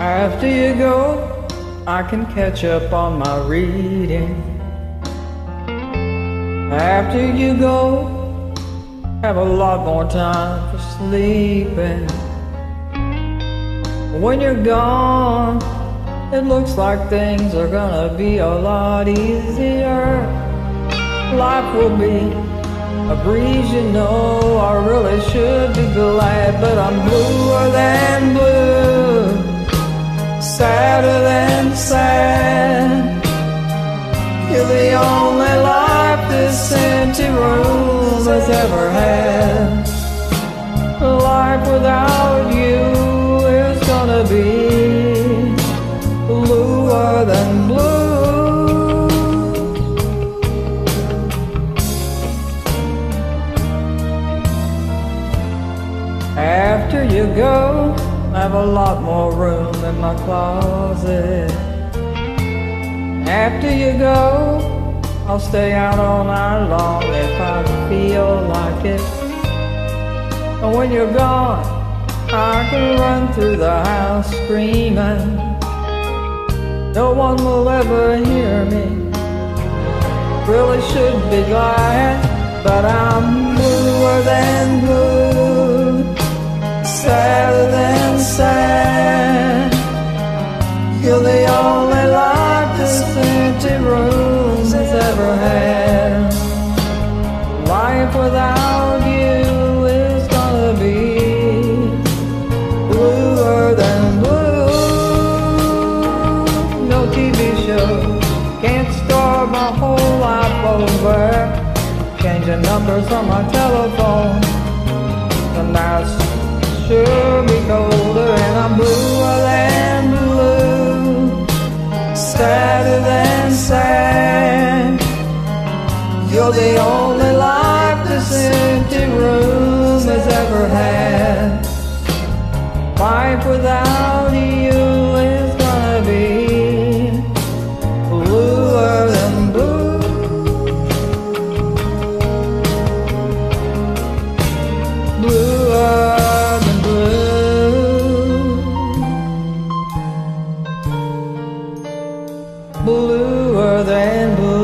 After you go, I can catch up on my reading. After you go, have a lot more time for sleeping. When you're gone, it looks like things are gonna be a lot easier. Life will be a breeze, you know. I really should be glad, but I'm bluer than blue, only life this empty room has ever had. Life without you is gonna be bluer than blue. After you go, I have a lot more room in my closet. After you go, I'll stay out all night long if I feel like it. And when you're gone, I can run through the house screaming. No one will ever hear me. Really should be glad, but I'm Changing numbers on my telephone. The nights sure be colder, and I'm bluer than blue, sadder than sad. You're the only life this empty room has ever had. Life without bluer than blue.